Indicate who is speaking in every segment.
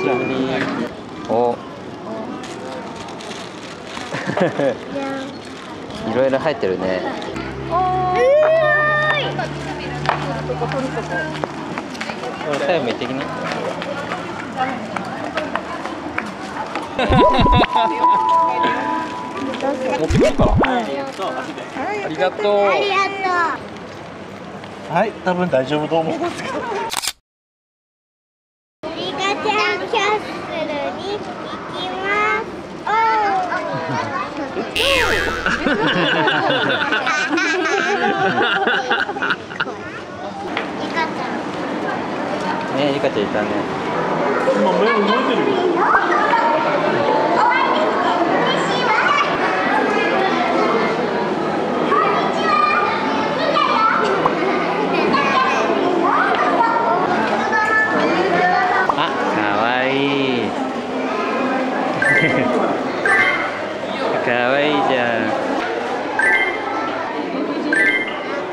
Speaker 1: 久しぶりお。いろいろ入ってるね。最後も行ってきな。
Speaker 2: 持ってくるか。らありがとう。
Speaker 3: ありがとう。
Speaker 2: はい多分大丈夫と思うんですけど
Speaker 4: リカちゃんキャッスルに行きます。リカちゃん。
Speaker 1: ねリカちゃんいたね
Speaker 2: 今目動いてるよ
Speaker 1: あかわいいかわいいじゃん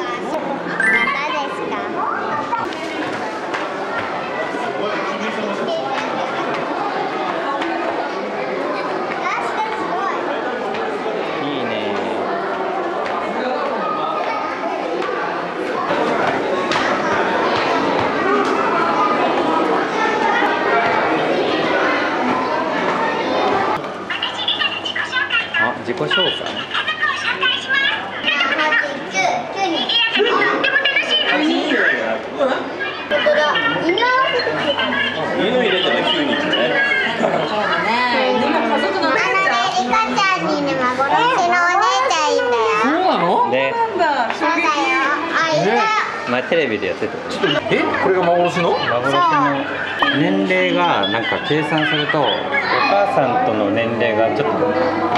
Speaker 4: またですか。
Speaker 1: いいねあ自己紹介？
Speaker 2: 犬入れてね。9人ね
Speaker 4: リカちゃんにね、幻のお姉ちゃんいんだよ。
Speaker 3: そうなの
Speaker 1: で
Speaker 4: そうだよ。あ、いた。
Speaker 1: 前テレビでやってたよ
Speaker 3: え？これが幻の？
Speaker 1: 幻の年齢がなんか計算するとお母さんとの年齢がちょっと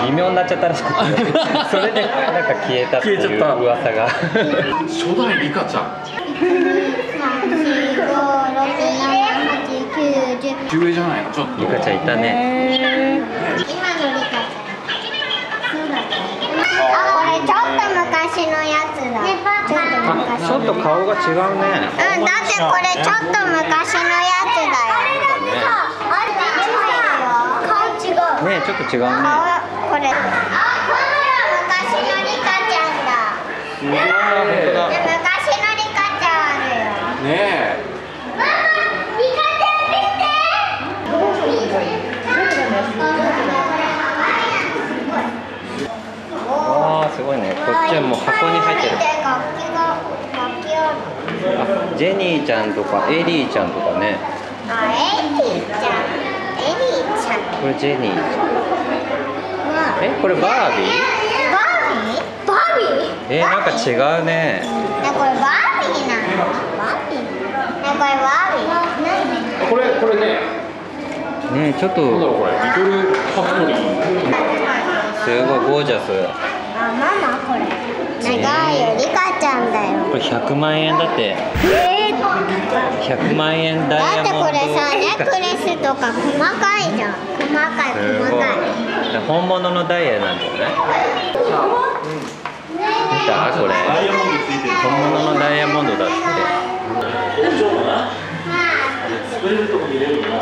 Speaker 1: 微妙になっちゃったらしくて それでなんか消えたっていう
Speaker 3: 消えちゃった。
Speaker 1: 噂が
Speaker 3: 初代リカちゃん。
Speaker 4: 三、四、五、六、七、八、九、十。
Speaker 3: 上じゃないの？ちょっと。
Speaker 1: リカちゃんいたね。
Speaker 4: 今のリカちゃん。そうだね。あ、これちょっと昔のやつだ。ちょっと
Speaker 1: あ
Speaker 4: 昔。
Speaker 1: ちょっと顔が違うね
Speaker 4: うん、だってこれちょっと昔のやつだよ。あれ違うよ。顔違う。
Speaker 1: ねちょっと違うね
Speaker 4: 顔これ。あ、これは昔のリカちゃんだ。
Speaker 1: すごい本当
Speaker 4: で
Speaker 1: だ
Speaker 4: 昔のリカちゃんあるよ。
Speaker 3: ね
Speaker 4: ママ、リカちゃん見て。
Speaker 1: わあすごいねこっちはもう箱に入ってる
Speaker 4: あ
Speaker 1: ジェニーちゃんとかエリーちゃんとかね
Speaker 4: あ、エリーちゃん。エリーちゃん。
Speaker 1: これジェニーちゃん
Speaker 4: うん
Speaker 1: えこれバービー？
Speaker 4: バービー？バービー？
Speaker 1: えなんか違うね
Speaker 4: ねこれバービーなの？バービー？ねこれバービー？何？
Speaker 3: これこれね
Speaker 1: ねちょっと
Speaker 3: なんだろうこれリトルファクトリー
Speaker 1: すごいゴージャス。
Speaker 4: 長いよ、リカちゃんだよ。
Speaker 1: これ100万円だって。
Speaker 4: えー、
Speaker 1: 100万円ダイ
Speaker 4: だって
Speaker 1: ヤモンド。
Speaker 4: これさ、ネックレスとか細かいじゃん。細かい細かい。
Speaker 1: 本物のダイヤなんじゃない見た？これ。
Speaker 2: ダイヤモンドついてる
Speaker 1: 本物のダイヤモンドだって。
Speaker 2: 作れるとこ見れるから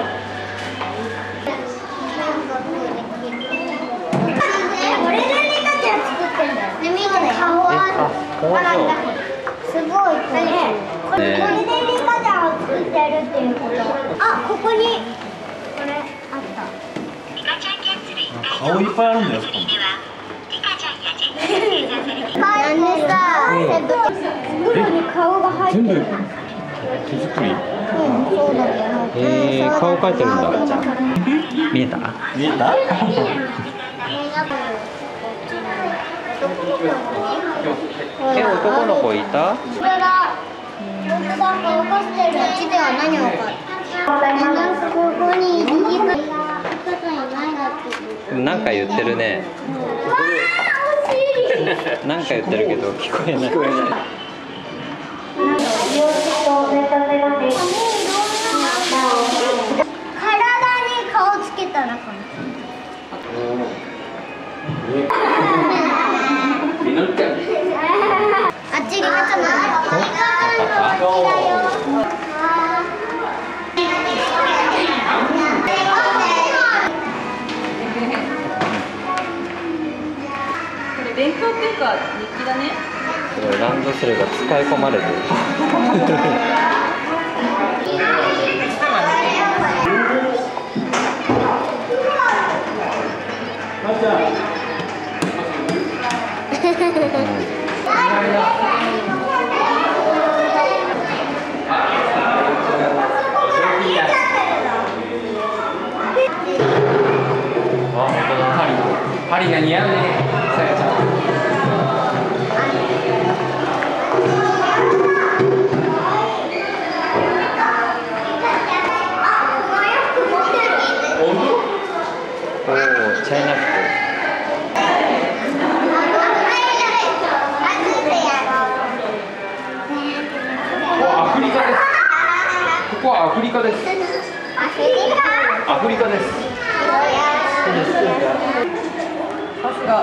Speaker 4: これでリカちゃん作ってんだよ。ね、見て顔
Speaker 1: え
Speaker 4: あ
Speaker 1: あ工場
Speaker 4: すごいこれ。
Speaker 1: ね
Speaker 4: これでリカちゃんを作ってるっていうこと。あ、ここにこれあった。
Speaker 2: 顔いっぱいあるんだよそこに
Speaker 4: なんでさ、袋に顔が入ってる。
Speaker 3: 全部手作り
Speaker 4: うん、そうだけど。
Speaker 1: えー、顔描いてるんだ見えた
Speaker 2: 見えた？
Speaker 1: え男の子いた？
Speaker 4: これが僕が顔がしてるやつでは何をかなん。かここにリカがいないなって
Speaker 1: なんか言ってるねなんか言ってるけど聞こえない。聞こえない
Speaker 4: 体に顔つけたらかなだ
Speaker 5: ね。
Speaker 1: すごいランドセルが使い込まれてる。
Speaker 4: パリが似合うねフリカです。アフリカ。です。
Speaker 5: さすが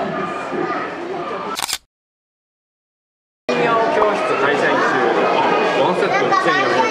Speaker 3: 教室開催中。ワンセット1400円